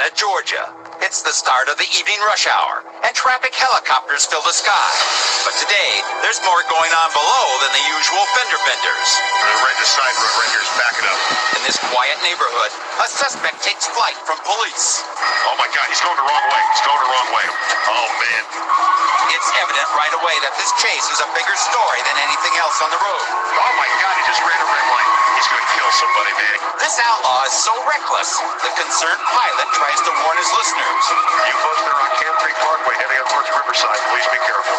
Atlanta, Georgia. It's the start of the evening rush hour, and traffic helicopters fill the sky. But today, there's more going on below than the usual fender benders. Right the side road right here is backing up. In this quiet neighborhood, a suspect takes flight from police. Oh my God, he's going the wrong way. He's going the wrong way. Oh man. It's evident right away that this chase is a bigger story than anything else on the road. Oh my God, he just ran a red light. He's going to kill somebody. This outlaw is so reckless, the concerned pilot tries to warn his listeners. You folks are on Camp Creek Parkway heading up towards Riverside, please be careful.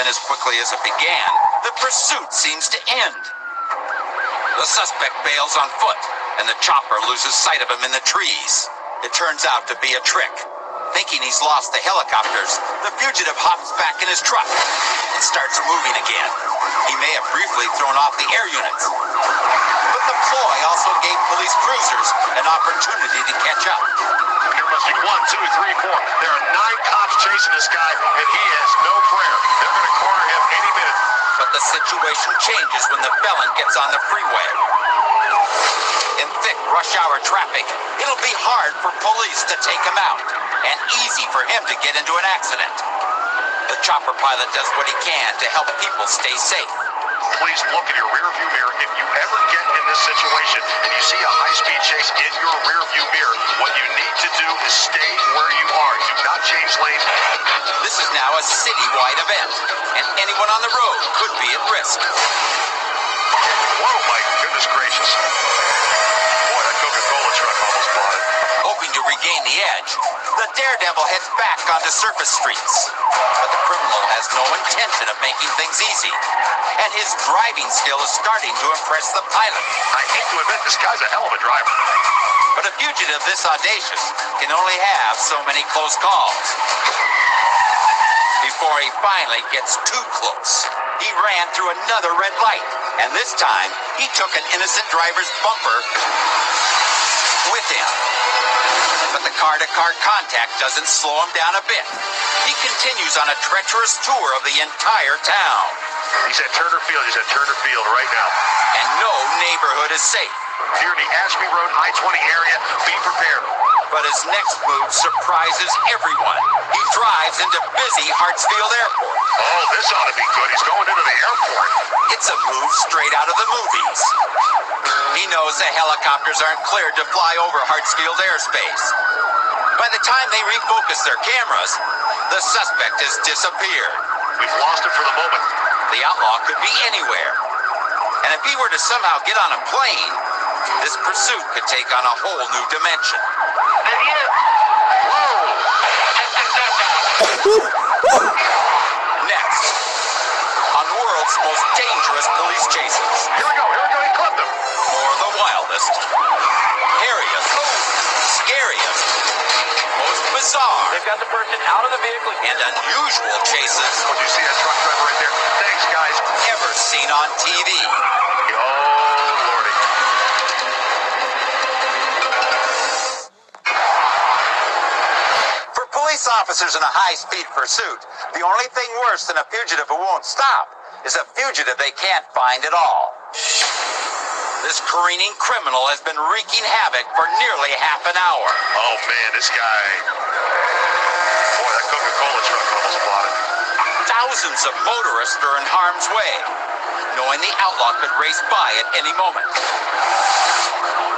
Then, as quickly as it began, the pursuit seems to end. The suspect bails on foot, and the chopper loses sight of him in the trees. It turns out to be a trick. Thinking he's lost the helicopters, the fugitive hops back in his truck and starts moving again. He may have briefly thrown off the air units, but the ploy also gave police cruisers an opportunity to catch up. There must be one, two, three, four. There are nine cops chasing this guy, and he has no prayer. They're going to corner him any minute. But the situation changes when the felon gets on the freeway. In thick rush hour traffic, it'll be hard for police to take him out, and easy for him to get into an accident. The chopper pilot does what he can to help people stay safe. Please look in your rearview mirror. If you ever get in this situation and you see a high-speed chase in your rearview mirror, what you need to do is stay where you are. Do not change lanes. This is now a citywide event, and anyone on the road could be at risk. Whoa, my goodness gracious. Boy, that Coca-Cola truck almost bought it. Hoping to regain the edge, the daredevil heads back onto surface streets. But the criminal has no intention of making things easy, and his driving skill is starting to impress the pilot. I hate to admit, this guy's a hell of a driver. But a fugitive this audacious can only have so many close calls. Before he finally gets too close, he ran through another red light, and this time he took an innocent driver's bumper with him. But the car to car contact doesn't slow him down a bit. He continues on a treacherous tour of the entire town, He's at Turner Field. He's at Turner Field right now. and no neighborhood is safe. Here in the Ashby Road I-20 area, be prepared. But his next move surprises everyone. He drives into busy Hartsfield Airport. Oh, this ought to be good. He's going into the airport. It's a move straight out of the movies. He knows the helicopters aren't cleared to fly over Hartsfield airspace. By the time they refocus their cameras, the suspect has disappeared. We've lost him for the moment. The outlaw could be anywhere. And if he were to somehow get on a plane, this pursuit could take on a whole new dimension. Next, on world's most dangerous police chases. Here we go. Here we go. He clipped him. More the wildest, hairiest, scariest, most bizarre, They've got the person out of the vehicle. and unusual chases did you see that truck driver right there? Thanks, guys. ever seen on TV. Oh, officers in a high-speed pursuit, the only thing worse than a fugitive who won't stop is a fugitive they can't find at all. This careening criminal has been wreaking havoc for nearly half an hour. Oh, man, this guy. Boy, that Coca-Cola truck almost it. Thousands of motorists are in harm's way, knowing the outlaw could race by at any moment.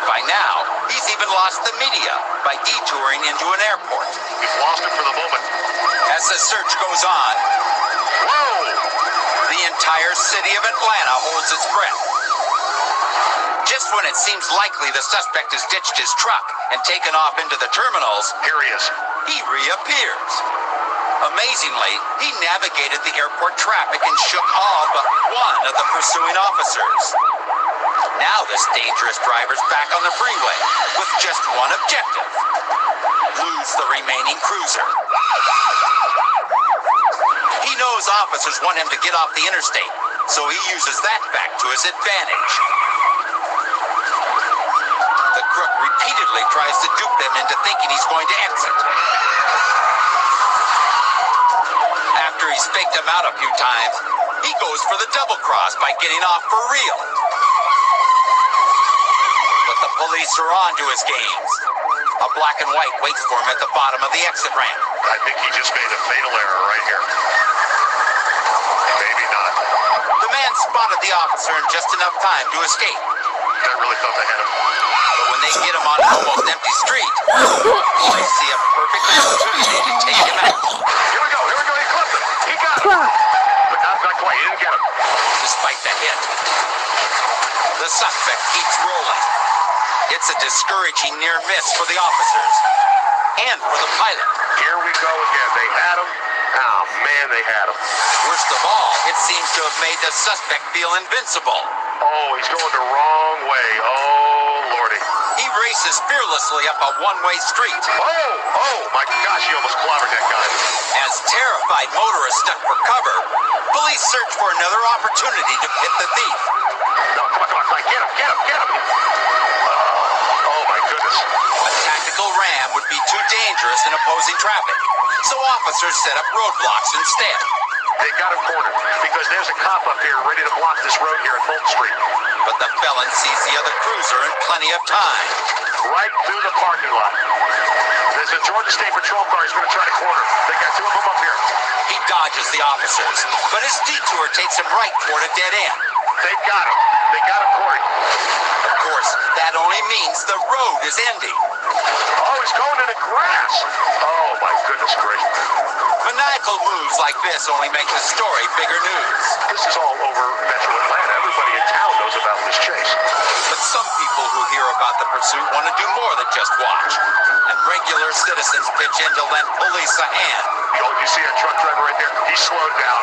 By now, he's even lost the media by detouring into an airport. We've lost him for the moment. As the search goes on, Whoa! the entire city of Atlanta holds its breath. Just when it seems likely the suspect has ditched his truck and taken off into the terminals, Here he is. he reappears. Amazingly, he navigated the airport traffic and shook all but one of the pursuing officers. Now this dangerous driver's back on the freeway with just one objective lose the remaining cruiser. He knows officers want him to get off the interstate, so he uses that fact to his advantage. The crook repeatedly tries to dupe them into thinking he's going to exit. After he's faked them out a few times, he goes for the double cross by getting off for real. But the police are on to his games. A black and white waits for him at the bottom of the exit ramp. I think he just made a fatal error right here. Maybe not. The man spotted the officer in just enough time to escape. I really thought they had him. But when they get him on an almost empty street, they see a perfect opportunity to take him out. Here we go. Here we go. He clipped him. He got him. But not, not quite. He didn't get him. Despite the hit, the suspect keeps rolling. It's a discouraging near miss for the officers and for the pilot. Here we go again. They had him. Oh, ah, man, they had him. Worst of all, it seems to have made the suspect feel invincible. Oh, he's going the wrong way. Oh, Lordy. He races fearlessly up a one-way street. Oh, oh, my gosh, he almost clobbered that guy. As terrified motorists duck for cover, police search for another opportunity to hit the thief. No, come on, come on, come on. Get him, get him, get him. Oh, oh, my goodness. A tactical ram would be too dangerous in opposing traffic, so officers set up roadblocks instead. They got him cornered because there's a cop up here ready to block this road here at Fulton Street. But the felon sees the other cruiser in plenty of time. Right through the parking lot. There's a Georgia State Patrol car he's going to try to corner. They got two of them up here. He dodges the officers, but his detour takes him right toward a dead end. They've got him. They got him cornered. Of course, that only means the road is ending. Oh, he's going in the grass. Oh, my goodness gracious. Maniacal moves like this only make the story bigger news. This is all over Metro Atlanta. Everybody in town knows about this chase. But some people who hear about the pursuit want to do more than just watch. Regular citizens pitch in to lend police a hand. Yo, you see a truck driver right there? He slowed down.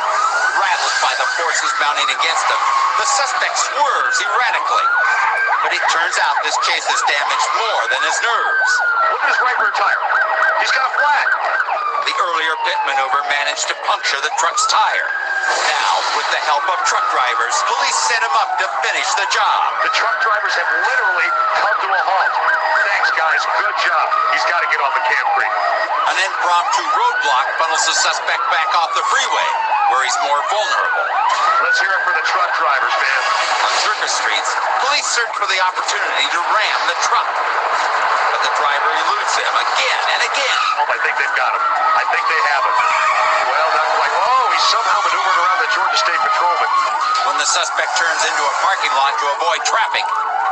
Rattled by the forces mounting against him, the suspect swerves erratically. But it turns out this chase has damaged more than his nerves. Look at his right rear tire. He's got a flat. The earlier pit maneuver managed to puncture the truck's tire. Now, with the help of truck drivers, police set him up to finish the job. The truck drivers have literally come to a halt. Thanks, guys. Good job. He's got to get off of Camp Creek. An impromptu roadblock funnels the suspect back off the freeway, where he's more vulnerable. Let's hear it for the truck drivers, man. On circus streets, police search for the opportunity to ram the truck. But the driver eludes them again and again. Oh, I think they've got him. I think they have him. Well, not quite. Oh, he's somehow maneuvered around the Georgia State Patrolman. When the suspect turns into a parking lot to avoid traffic,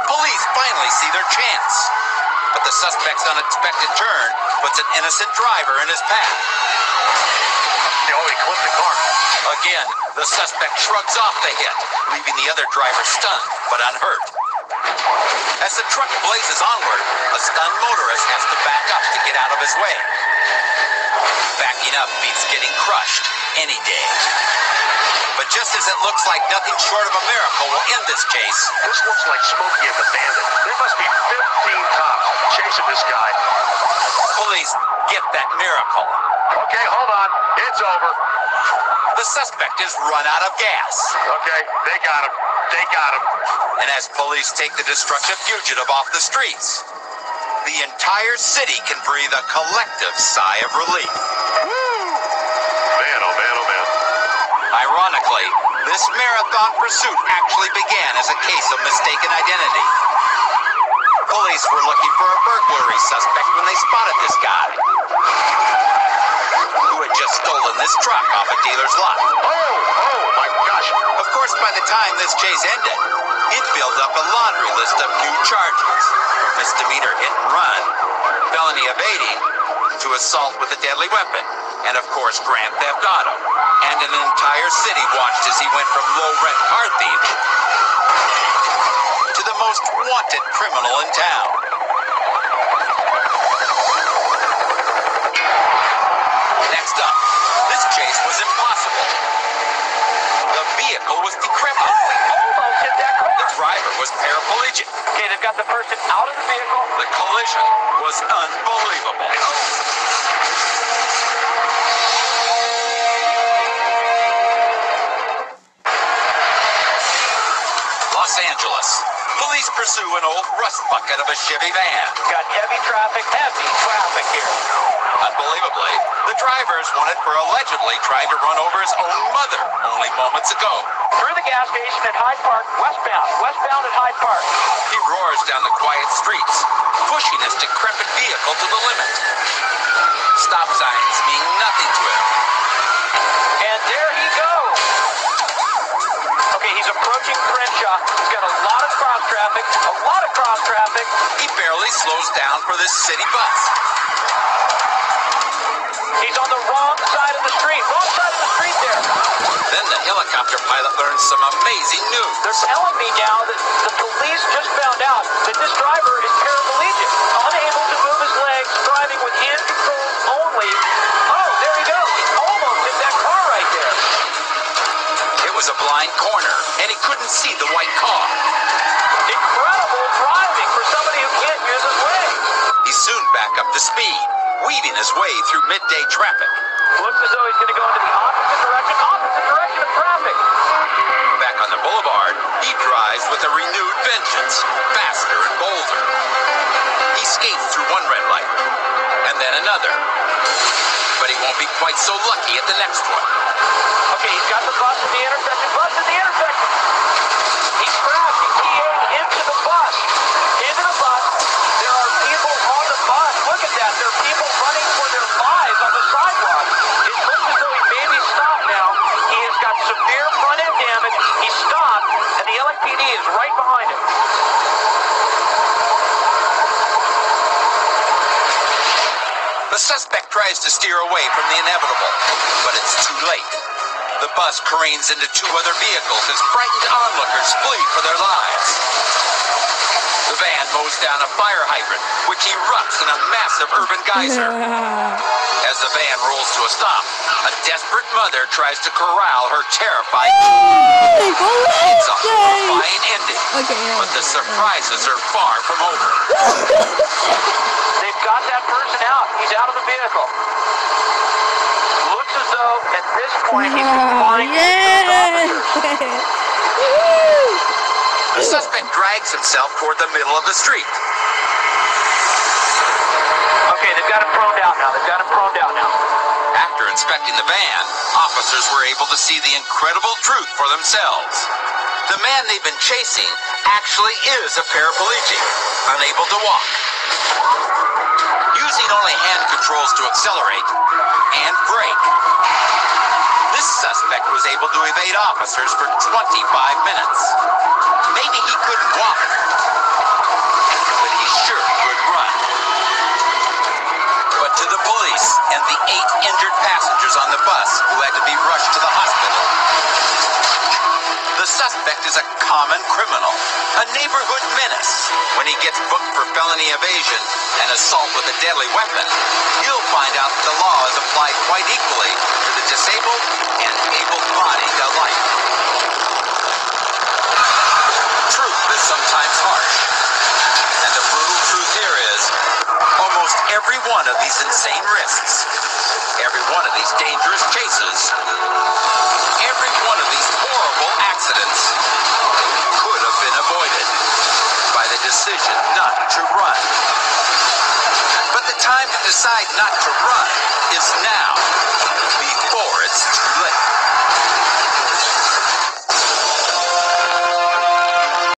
police finally see their chance. But the suspect's unexpected turn puts an innocent driver in his path. Oh, he clipped the car. Again, the suspect shrugs off the hit, leaving the other driver stunned but unhurt. As the truck blazes onward, a stunned motorist has to back up to get out of his way. Backing up beats getting crushed any day. But just as it looks like nothing short of a miracle will end this chase, This looks like Smokey and the Bandit. There must be 15 cops chasing this guy. police get that miracle. Okay, hold on. It's over. The suspect is run out of gas. Okay, they got him. They got him. And as police take the destructive fugitive off the streets, the entire city can breathe a collective sigh of relief. Oh man, oh man. This marathon pursuit actually began as a case of mistaken identity. Police were looking for a burglary suspect when they spotted this guy, who had just stolen this truck off a dealer's lot. Oh, oh my gosh. Of course, by the time this chase ended, he'd built up a laundry list of new charges misdemeanor hit and run, felony evading, to assault with a deadly weapon, and of course, grand theft auto. And an entire city watched as he went from low rent car thief to the most wanted criminal in town. Next up, this chase was impossible. The vehicle was decrepit. Almost hit that The driver was paraplegic. Okay, they've got the person out of the vehicle. The collision was unbelievable. An old rust bucket of a Chevy van. Got heavy traffic, heavy traffic here. Unbelievably, the driver is wanted for allegedly trying to run over his own mother only moments ago. Through the gas station at Hyde Park, westbound, westbound at Hyde Park. He roars down the quiet streets, pushing his decrepit vehicle to the limit. Stop signs mean nothing to him. And there he goes. Okay, he's approaching Crenshaw. He's got a lot of cross traffic, a lot of cross traffic. He barely slows down for this city bus. He's on the wrong side of the street. Wrong side of the street there. Then the helicopter pilot learns some amazing news. They're telling me now that the police just found out that this driver is paraplegic, unable to move his legs, driving with hand controls only. Oh, there he goes. He almost hit that car right there. Was a blind corner, and he couldn't see the white car. Incredible driving for somebody who can't use his legs. He soon back up to speed, weaving his way through midday traffic. Looks as though he's going to go into the opposite direction, opposite direction of traffic. Back on the boulevard, he drives with a renewed vengeance, faster and bolder. He skates through one red light, and then another. But he won't be quite so lucky at the next one. Okay, he's got the bus at the intersection. Bus at the intersection. He's crashing. He ate into the bus. Into the bus. There are people on the bus. Look at that. There are people running for their lives on the sidewalk. It looks as though he maybe stopped now. He has got severe front end damage. He stopped, and the LAPD is right behind him. The suspect tries to steer away from the inevitable, but it's too late. The bus careens into two other vehicles as frightened onlookers flee for their lives. The van mows down a fire hydrant, which erupts in a massive urban geyser. As the van rolls to a stop, a desperate mother tries to corral her terrified. Hey, It's a away! horrifying ending, Okay, yeah, but the surprises are far from over. They've got that person out. He's out of the vehicle. Looks as though at this point he's complying ah, with these yeah! officers. The suspect drags himself toward the middle of the street. Okay, they've got him prone down now. They've got him prone down now. After inspecting the van, officers were able to see the incredible truth for themselves. The man they've been chasing actually is a paraplegic, unable to walk. Using only hand controls to accelerate and brake. This suspect was able to evade officers for 25 minutes. Maybe he couldn't walk, but he sure could run. But to the police and the eight injured passengers on the bus who had to be rushed to the hospital, the suspect is a common criminal, a neighborhood menace. When he gets booked for felony evasion and assault with a deadly weapon, he'll find out the law is applied quite equally to the disabled and able-bodied alike. Truth is sometimes harsh, and the brutal truth here is almost every one of these insane risks, every one of these dangerous chases, every one of these horrible accidents could have been avoided by the decision not to run. But the time to decide not to run is now, before it's too late.